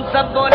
हम सब बोले